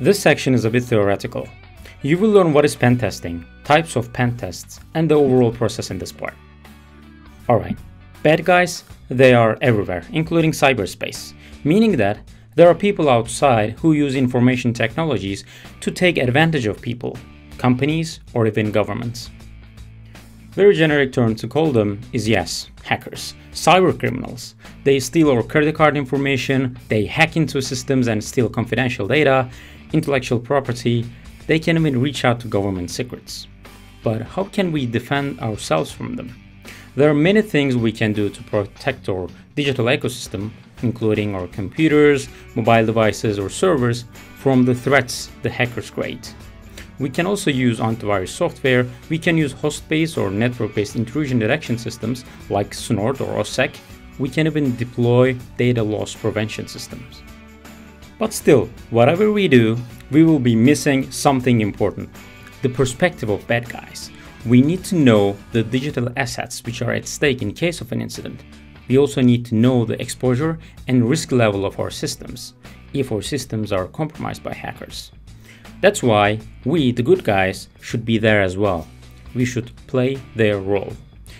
This section is a bit theoretical. You will learn what is pen testing, types of pen tests, and the overall process in this part. Alright, bad guys, they are everywhere, including cyberspace, meaning that there are people outside who use information technologies to take advantage of people, companies, or even governments. Very generic term to call them is yes, hackers, cyber criminals. They steal our credit card information, they hack into systems and steal confidential data, intellectual property, they can even reach out to government secrets. But how can we defend ourselves from them? There are many things we can do to protect our digital ecosystem, including our computers, mobile devices, or servers, from the threats the hackers create. We can also use antivirus software, we can use host-based or network-based intrusion detection systems like Snort or OSSEC, we can even deploy data loss prevention systems. But still, whatever we do, we will be missing something important, the perspective of bad guys. We need to know the digital assets which are at stake in case of an incident. We also need to know the exposure and risk level of our systems, if our systems are compromised by hackers. That's why we, the good guys, should be there as well. We should play their role.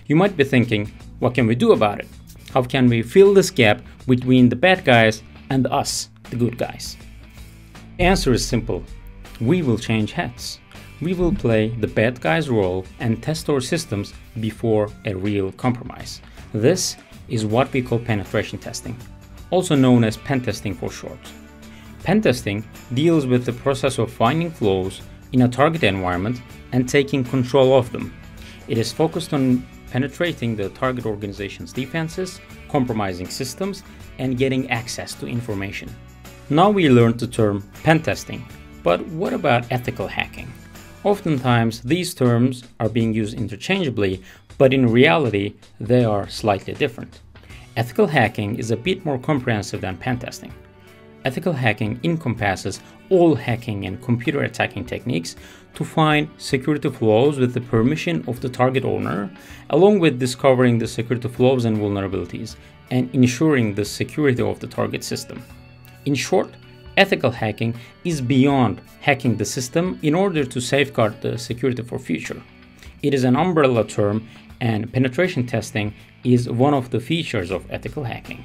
You might be thinking, what can we do about it? How can we fill this gap between the bad guys and us, the good guys? The answer is simple. We will change hats. We will play the bad guy's role and test our systems before a real compromise. This is what we call penetration testing, also known as pen testing for short. Pen testing deals with the process of finding flaws in a target environment and taking control of them. It is focused on penetrating the target organization's defenses, compromising systems, and getting access to information. Now we learned the term pen testing, but what about ethical hacking? Oftentimes, these terms are being used interchangeably, but in reality, they are slightly different. Ethical hacking is a bit more comprehensive than pen testing. Ethical hacking encompasses all hacking and computer attacking techniques to find security flaws with the permission of the target owner, along with discovering the security flaws and vulnerabilities and ensuring the security of the target system. In short, ethical hacking is beyond hacking the system in order to safeguard the security for future. It is an umbrella term and penetration testing is one of the features of ethical hacking.